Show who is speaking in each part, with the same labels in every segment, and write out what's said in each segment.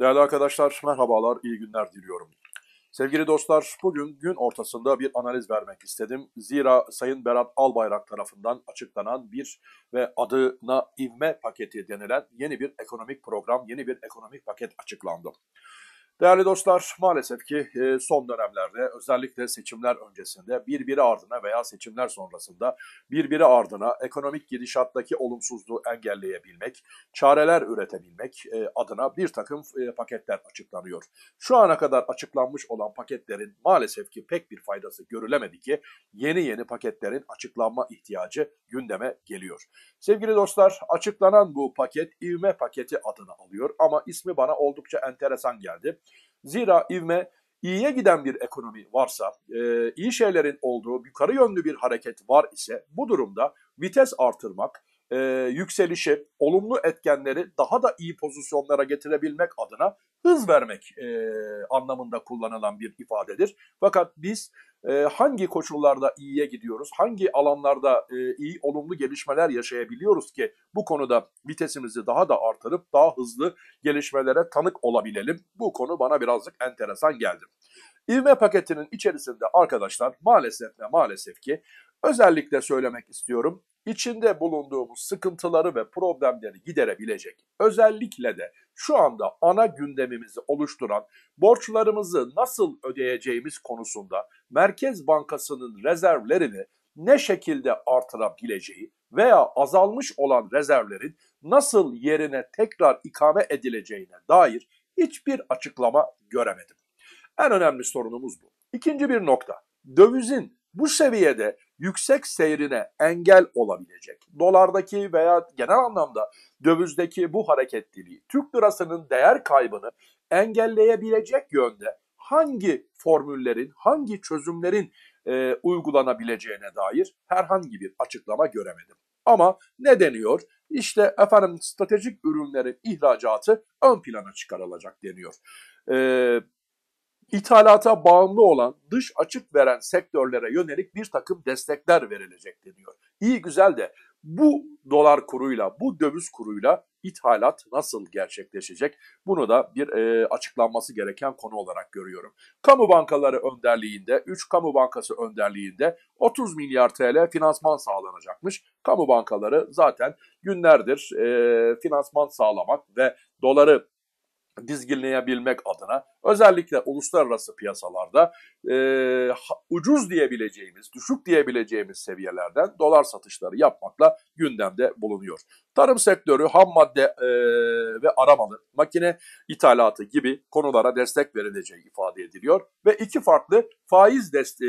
Speaker 1: Değerli arkadaşlar, merhabalar, iyi günler diliyorum. Sevgili dostlar, bugün gün ortasında bir analiz vermek istedim. Zira Sayın Berat Albayrak tarafından açıklanan bir ve adına ivme paketi denilen yeni bir ekonomik program, yeni bir ekonomik paket açıklandı. Değerli dostlar, maalesef ki e, son dönemlerde özellikle seçimler öncesinde birbiri ardına veya seçimler sonrasında birbiri ardına ekonomik gidişattaki olumsuzluğu engelleyebilmek, çareler üretebilmek e, adına bir takım e, paketler açıklanıyor. Şu ana kadar açıklanmış olan paketlerin maalesef ki pek bir faydası görülemedi ki yeni yeni paketlerin açıklanma ihtiyacı gündeme geliyor. Sevgili dostlar, açıklanan bu paket ivme paketi adını alıyor ama ismi bana oldukça enteresan geldi. Zira ivme iyiye giden bir ekonomi varsa, iyi şeylerin olduğu yukarı yönlü bir hareket var ise bu durumda vites artırmak, e, yükselişi, olumlu etkenleri daha da iyi pozisyonlara getirebilmek adına hız vermek e, anlamında kullanılan bir ifadedir. Fakat biz e, hangi koşullarda iyiye gidiyoruz, hangi alanlarda e, iyi olumlu gelişmeler yaşayabiliyoruz ki bu konuda vitesimizi daha da artırıp daha hızlı gelişmelere tanık olabilelim. Bu konu bana birazcık enteresan geldi. İvme paketinin içerisinde arkadaşlar maalesef ve maalesef ki özellikle söylemek istiyorum içinde bulunduğumuz sıkıntıları ve problemleri giderebilecek. Özellikle de şu anda ana gündemimizi oluşturan borçlarımızı nasıl ödeyeceğimiz konusunda Merkez Bankası'nın rezervlerini ne şekilde artırabileceği veya azalmış olan rezervlerin nasıl yerine tekrar ikame edileceğine dair hiçbir açıklama göremedim. En önemli sorunumuz bu. İkinci bir nokta. Dövizin bu seviyede yüksek seyrine engel olabilecek. Dolardaki veya genel anlamda dövizdeki bu hareketliliği, Türk lirasının değer kaybını engelleyebilecek yönde hangi formüllerin, hangi çözümlerin e, uygulanabileceğine dair herhangi bir açıklama göremedim. Ama ne deniyor? İşte efendim stratejik ürünlerin ihracatı ön plana çıkarılacak deniyor. Ee, ithalata bağımlı olan dış açık veren sektörlere yönelik bir takım destekler verilecek deniyor. İyi güzel de bu dolar kuruyla, bu döviz kuruyla ithalat nasıl gerçekleşecek? Bunu da bir e, açıklanması gereken konu olarak görüyorum. Kamu bankaları önderliğinde, 3 kamu bankası önderliğinde 30 milyar TL finansman sağlanacakmış. Kamu bankaları zaten günlerdir e, finansman sağlamak ve doları dizginleyebilmek adına özellikle uluslararası piyasalarda e, ucuz diyebileceğimiz, düşük diyebileceğimiz seviyelerden dolar satışları yapmakla gündemde bulunuyor. Tarım sektörü, ham madde e, ve aramalı, makine ithalatı gibi konulara destek verileceği ifade ediliyor ve iki farklı faiz deste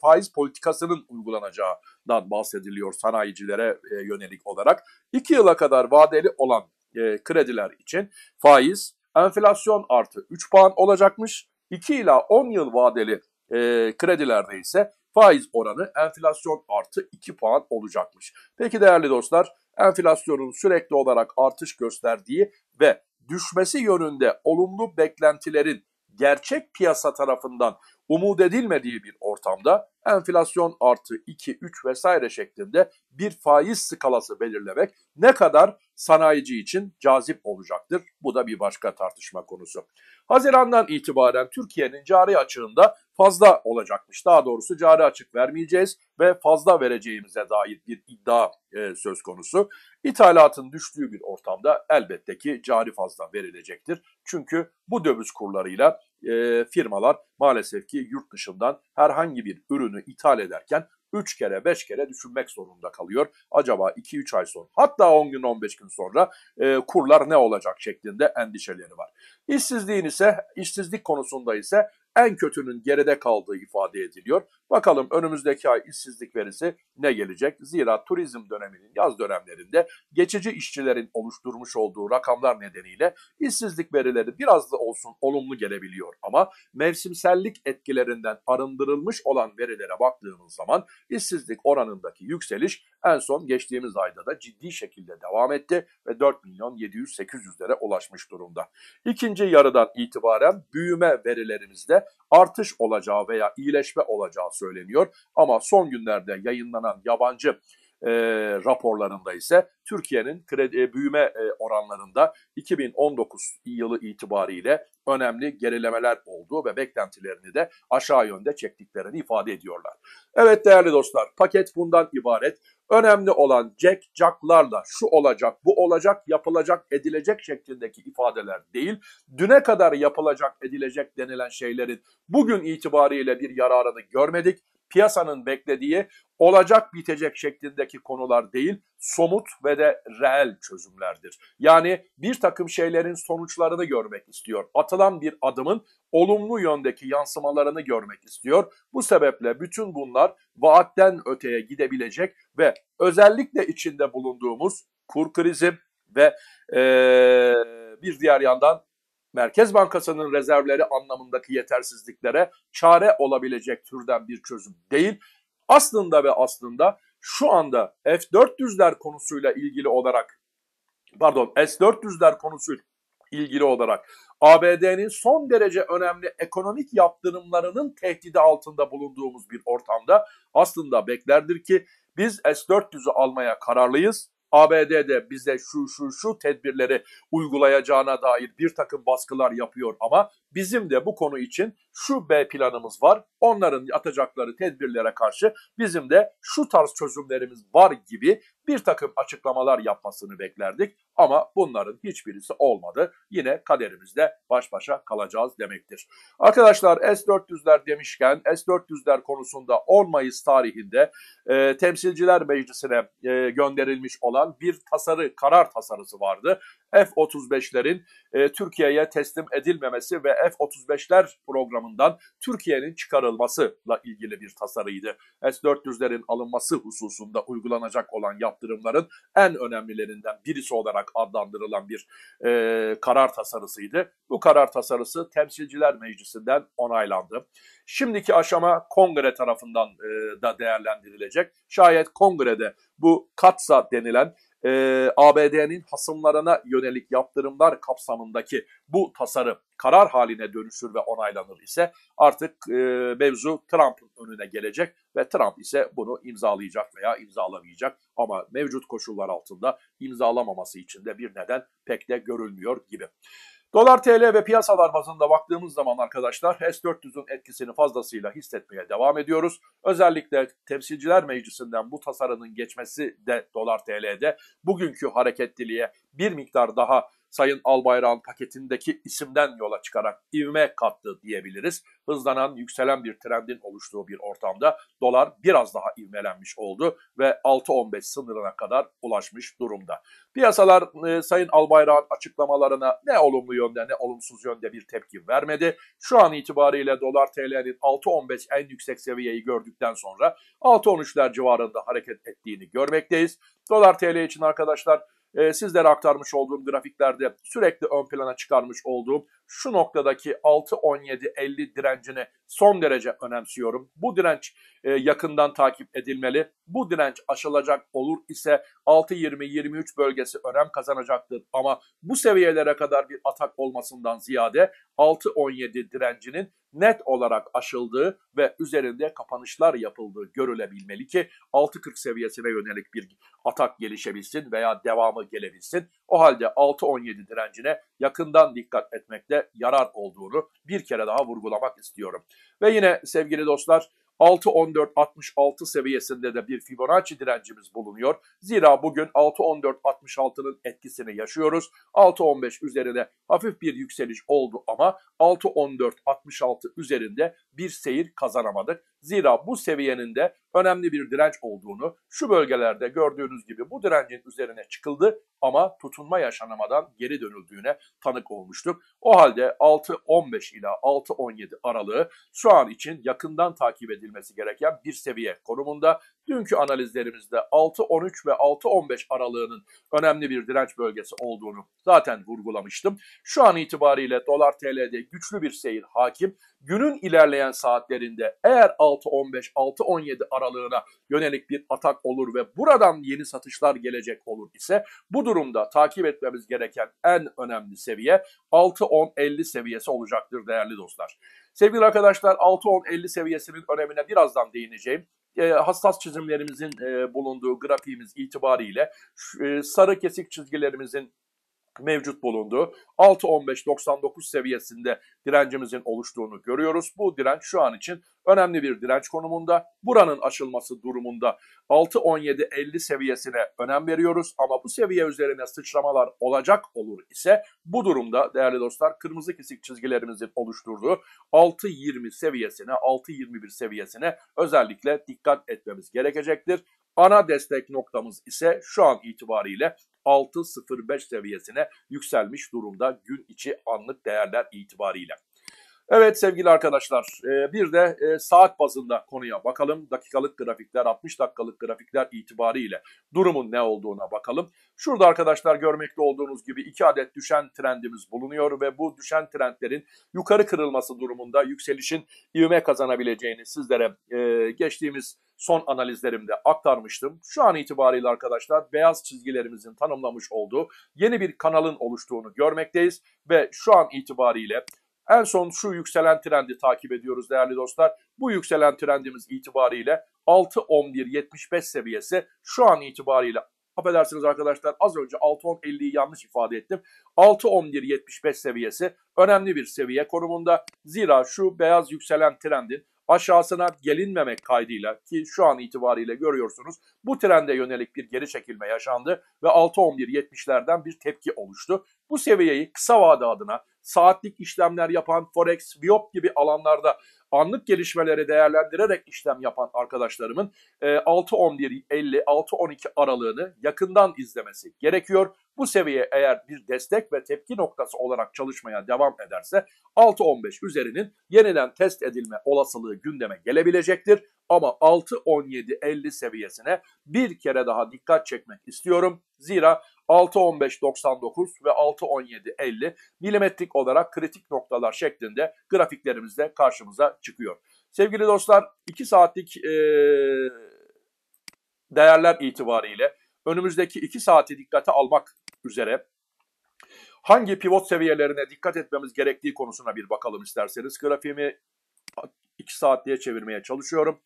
Speaker 1: faiz politikasının uygulanacağından bahsediliyor sanayicilere e, yönelik olarak. İki yıla kadar vadeli olan e, krediler için faiz enflasyon artı 3 puan olacakmış. 2 ila 10 yıl vadeli e, kredilerde ise faiz oranı enflasyon artı 2 puan olacakmış. Peki değerli dostlar enflasyonun sürekli olarak artış gösterdiği ve düşmesi yönünde olumlu beklentilerin gerçek piyasa tarafından umut edilmediği bir ortamda enflasyon artı 2, 3 vesaire şeklinde bir faiz skalası belirlemek ne kadar sanayici için cazip olacaktır? Bu da bir başka tartışma konusu. Hazirandan itibaren Türkiye'nin cari açığında fazla olacakmış. Daha doğrusu cari açık vermeyeceğiz ve fazla vereceğimize dair bir iddia e, söz konusu. İthalatın düştüğü bir ortamda elbette ki cari fazla verilecektir. Çünkü bu döviz kurlarıyla e, firmalar maalesef ki yurt dışından herhangi bir ürünü ithal ederken 3 kere 5 kere düşünmek zorunda kalıyor. Acaba 2-3 ay sonra hatta 10 gün 15 gün sonra e, kurlar ne olacak şeklinde endişeleri var. İşsizliğin ise işsizlik konusunda ise en kötünün geride kaldığı ifade ediliyor. Bakalım önümüzdeki ay işsizlik verisi ne gelecek? Zira turizm döneminin yaz dönemlerinde geçici işçilerin oluşturmuş olduğu rakamlar nedeniyle işsizlik verileri biraz da olsun olumlu gelebiliyor. Ama mevsimsellik etkilerinden arındırılmış olan verilere baktığımız zaman işsizlik oranındaki yükseliş en son geçtiğimiz ayda da ciddi şekilde devam etti ve 4 milyon 700-800'lere ulaşmış durumda. İkinci yarıdan itibaren büyüme verilerimizde artış olacağı veya iyileşme olacağı söyleniyor. Ama son günlerde yayınlanan yabancı e, raporlarında ise Türkiye'nin kredi e, büyüme e, oranlarında 2019 yılı itibariyle önemli gerilemeler olduğu ve beklentilerini de aşağı yönde çektiklerini ifade ediyorlar. Evet değerli dostlar paket bundan ibaret. Önemli olan Jack Jack'larla şu olacak, bu olacak, yapılacak, edilecek şeklindeki ifadeler değil. Düne kadar yapılacak, edilecek denilen şeylerin bugün itibariyle bir yararını görmedik piyasanın beklediği olacak bitecek şeklindeki konular değil, somut ve de reel çözümlerdir. Yani bir takım şeylerin sonuçlarını görmek istiyor. Atılan bir adımın olumlu yöndeki yansımalarını görmek istiyor. Bu sebeple bütün bunlar vaatten öteye gidebilecek ve özellikle içinde bulunduğumuz kur krizi ve ee, bir diğer yandan Merkez Bankası'nın rezervleri anlamındaki yetersizliklere çare olabilecek türden bir çözüm değil. Aslında ve aslında şu anda F-400'ler konusuyla ilgili olarak pardon S-400'ler konusuyla ilgili olarak ABD'nin son derece önemli ekonomik yaptırımlarının tehdidi altında bulunduğumuz bir ortamda aslında beklerdir ki biz S-400'ü almaya kararlıyız ABD'de bize şu şu şu tedbirleri uygulayacağına dair bir takım baskılar yapıyor ama bizim de bu konu için şu B planımız var. Onların atacakları tedbirlere karşı bizim de şu tarz çözümlerimiz var gibi bir takım açıklamalar yapmasını beklerdik. Ama bunların hiçbirisi olmadı. Yine kaderimizde baş başa kalacağız demektir. Arkadaşlar S-400'ler demişken S-400'ler konusunda 10 Mayıs tarihinde e, Temsilciler Meclisi'ne e, gönderilmiş olan bir tasarı, karar tasarısı vardı. F-35'lerin e, Türkiye'ye teslim edilmemesi ve F-35'ler programından Türkiye'nin çıkarılmasıyla ilgili bir tasarıydı. S-400'lerin alınması hususunda uygulanacak olan yaptırımların en önemlilerinden birisi olarak adlandırılan bir e, karar tasarısıydı. Bu karar tasarısı Temsilciler Meclisi'nden onaylandı. Şimdiki aşama kongre tarafından e, da değerlendirilecek. Şayet kongrede bu katsa denilen e, ABD'nin hasımlarına yönelik yaptırımlar kapsamındaki bu tasarı karar haline dönüşür ve onaylanır ise artık e, mevzu Trump'ın önüne gelecek ve Trump ise bunu imzalayacak veya imzalamayacak ama mevcut koşullar altında imzalamaması için de bir neden pek de görülmüyor gibi. Dolar TL ve piyasalar bazında baktığımız zaman arkadaşlar S-400'ün etkisini fazlasıyla hissetmeye devam ediyoruz. Özellikle Temsilciler Meclisi'nden bu tasarının geçmesi de Dolar TL'de bugünkü hareketliliğe bir miktar daha Sayın Albayrak'ın paketindeki isimden yola çıkarak ivme kattı diyebiliriz. Hızlanan, yükselen bir trendin oluştuğu bir ortamda dolar biraz daha ivmelenmiş oldu ve 6.15 sınırına kadar ulaşmış durumda. Piyasalar e, Sayın Albayrak'ın açıklamalarına ne olumlu yönde ne olumsuz yönde bir tepki vermedi. Şu an itibariyle dolar TL'nin 6.15 en yüksek seviyeyi gördükten sonra 6.13'ler civarında hareket ettiğini görmekteyiz. Dolar TL için arkadaşlar e, sizlere aktarmış olduğum grafiklerde sürekli ön plana çıkarmış olduğum şu noktadaki 6-17-50 direncini son derece önemsiyorum. Bu direnç e, yakından takip edilmeli. Bu direnç aşılacak olur ise 6-20-23 bölgesi önem kazanacaktır. Ama bu seviyelere kadar bir atak olmasından ziyade 6-17 direncinin net olarak aşıldığı ve üzerinde kapanışlar yapıldığı görülebilmeli ki 6.40 seviyesine yönelik bir atak gelişebilsin veya devamı gelebilsin. O halde 6.17 direncine yakından dikkat etmekte yarar olduğunu bir kere daha vurgulamak istiyorum. Ve yine sevgili dostlar 6.14.66 seviyesinde de bir Fibonacci direncimiz bulunuyor. Zira bugün 6.14.66'nın etkisini yaşıyoruz. 6.15 üzerine hafif bir yükseliş oldu ama 6.14.66 üzerinde bir seyir kazanamadık. Zira bu seviyenin de önemli bir direnç olduğunu şu bölgelerde gördüğünüz gibi bu direncin üzerine çıkıldı ama tutunma yaşanamadan geri dönüldüğüne tanık olmuştuk. O halde 6.15 ila 6.17 aralığı şu an için yakından takip edilmesi gereken bir seviye konumunda. Dünkü analizlerimizde 6.13 ve 6.15 aralığının önemli bir direnç bölgesi olduğunu zaten vurgulamıştım. Şu an itibariyle dolar TL'de güçlü bir seyir hakim. Günün ilerleyen saatlerinde eğer 6.15, 6.17 aralığına yönelik bir atak olur ve buradan yeni satışlar gelecek olur ise bu durumda takip etmemiz gereken en önemli seviye 6.10.50 seviyesi olacaktır değerli dostlar. Sevgili arkadaşlar 6.10.50 seviyesinin önemine birazdan değineceğim e, hassas çizimlerimizin e, bulunduğu grafiğimiz itibariyle e, sarı kesik çizgilerimizin mevcut bulunduğu 6.15-99 seviyesinde direncimizin oluştuğunu görüyoruz. Bu direnç şu an için önemli bir direnç konumunda. Buranın aşılması durumunda 6.17-50 seviyesine önem veriyoruz ama bu seviye üzerine sıçramalar olacak olur ise bu durumda değerli dostlar kırmızı kesik çizgilerimizin oluşturduğu 6.20 seviyesine, 6.21 seviyesine özellikle dikkat etmemiz gerekecektir. Ana destek noktamız ise şu an itibariyle 6.05 seviyesine yükselmiş durumda gün içi anlık değerler itibariyle. Evet sevgili arkadaşlar e, bir de e, saat bazında konuya bakalım. Dakikalık grafikler 60 dakikalık grafikler itibariyle durumun ne olduğuna bakalım. Şurada arkadaşlar görmekte olduğunuz gibi iki adet düşen trendimiz bulunuyor ve bu düşen trendlerin yukarı kırılması durumunda yükselişin ivme kazanabileceğini sizlere e, geçtiğimiz son analizlerimde aktarmıştım. Şu an itibariyle arkadaşlar beyaz çizgilerimizin tanımlamış olduğu yeni bir kanalın oluştuğunu görmekteyiz ve şu an itibariyle en son şu yükselen trendi takip ediyoruz değerli dostlar. Bu yükselen trendimiz itibariyle 6.11.75 seviyesi şu an itibariyle affedersiniz arkadaşlar az önce 6.10.50'yi yanlış ifade ettim. 6.11.75 seviyesi önemli bir seviye konumunda. Zira şu beyaz yükselen trendin aşağısına gelinmemek kaydıyla ki şu an itibariyle görüyorsunuz bu trende yönelik bir geri çekilme yaşandı ve 6.11.70'lerden bir tepki oluştu. Bu seviyeyi kısa vade adına saatlik işlemler yapan Forex, Viop gibi alanlarda anlık gelişmeleri değerlendirerek işlem yapan arkadaşlarımın 6.11.50, 6.12 aralığını yakından izlemesi gerekiyor. Bu seviye eğer bir destek ve tepki noktası olarak çalışmaya devam ederse 6.15 üzerinin yeniden test edilme olasılığı gündeme gelebilecektir. Ama 6.17.50 seviyesine bir kere daha dikkat çekmek istiyorum. Zira 6.15.99 ve 6.17.50 milimetrik olarak kritik noktalar şeklinde grafiklerimizde karşımıza çıkıyor. Sevgili dostlar 2 saatlik e, değerler itibariyle önümüzdeki 2 saati dikkate almak üzere hangi pivot seviyelerine dikkat etmemiz gerektiği konusuna bir bakalım isterseniz. Grafiğimi 2 saatliğe çevirmeye çalışıyorum.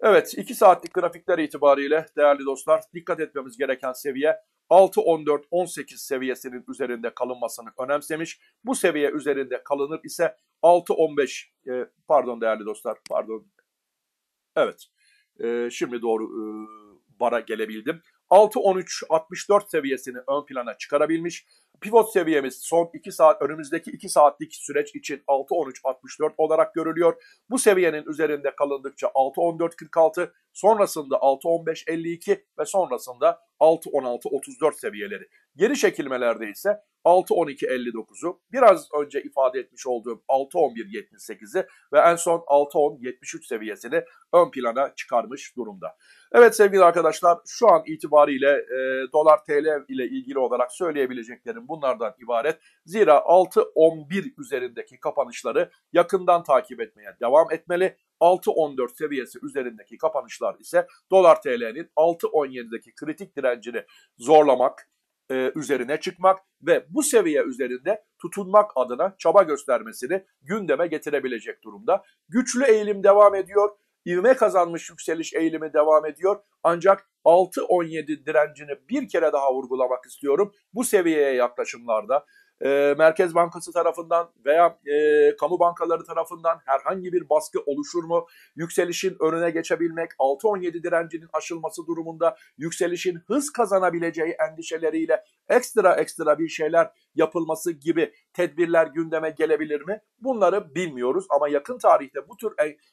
Speaker 1: Evet 2 saatlik grafikler itibariyle değerli dostlar dikkat etmemiz gereken seviye 6-14-18 seviyesinin üzerinde kalınmasını önemsemiş. Bu seviye üzerinde kalınır ise 6-15 e, pardon değerli dostlar pardon evet e, şimdi doğru e, bara gelebildim. 6-13-64 seviyesini ön plana çıkarabilmiş. Pivot seviyemiz son 2 saat önümüzdeki 2 saatlik süreç için 6-13-64 olarak görülüyor. Bu seviyenin üzerinde kalındıkça 6-14-46 sonrasında 6-15-52 ve sonrasında 6-16-34 seviyeleri. Geri çekilmelerde ise 6-12-59'u biraz önce ifade etmiş olduğum 6-11-78'i ve en son 6-10-73 seviyesini ön plana çıkarmış durumda. Evet sevgili arkadaşlar şu an itibariyle e, dolar TL ile ilgili olarak söyleyebileceklerim bunlardan ibaret. Zira 6-11 üzerindeki kapanışları yakından takip etmeye devam etmeli. 6.14 seviyesi üzerindeki kapanışlar ise dolar TL'nin 6.17'deki kritik direncini zorlamak, e, üzerine çıkmak ve bu seviye üzerinde tutunmak adına çaba göstermesini gündeme getirebilecek durumda. Güçlü eğilim devam ediyor. İvme kazanmış yükseliş eğilimi devam ediyor. Ancak 6.17 direncini bir kere daha vurgulamak istiyorum. Bu seviyeye yaklaşımlarda e, Merkez Bankası tarafından veya e, kamu bankaları tarafından herhangi bir baskı oluşur mu? Yükselişin önüne geçebilmek, 6-17 direncinin aşılması durumunda yükselişin hız kazanabileceği endişeleriyle ekstra ekstra bir şeyler yapılması gibi tedbirler gündeme gelebilir mi? Bunları bilmiyoruz ama yakın tarihte bu tür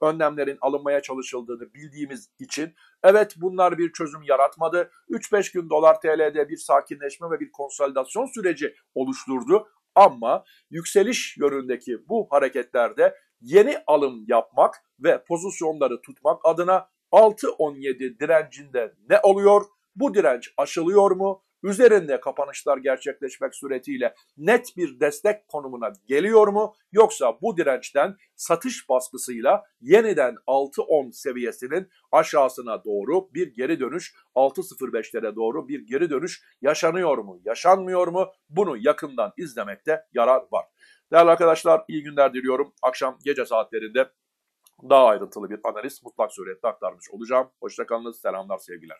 Speaker 1: önlemlerin alınmaya çalışıldığını bildiğimiz için evet bunlar bir çözüm yaratmadı. 3-5 gün dolar TL'de bir sakinleşme ve bir konsolidasyon süreci oluşturdu ama yükseliş yönündeki bu hareketlerde yeni alım yapmak ve pozisyonları tutmak adına 6-17 direncinde ne oluyor? Bu direnç aşılıyor mu? Üzerinde kapanışlar gerçekleşmek suretiyle net bir destek konumuna geliyor mu? Yoksa bu dirençten satış baskısıyla yeniden 6.10 seviyesinin aşağısına doğru bir geri dönüş 6.05'lere doğru bir geri dönüş yaşanıyor mu? Yaşanmıyor mu? Bunu yakından izlemekte yarar var. Değerli arkadaşlar iyi günler diliyorum. Akşam gece saatlerinde daha ayrıntılı bir analiz mutlak surette aktarmış olacağım. Hoşçakalınız, selamlar, sevgiler.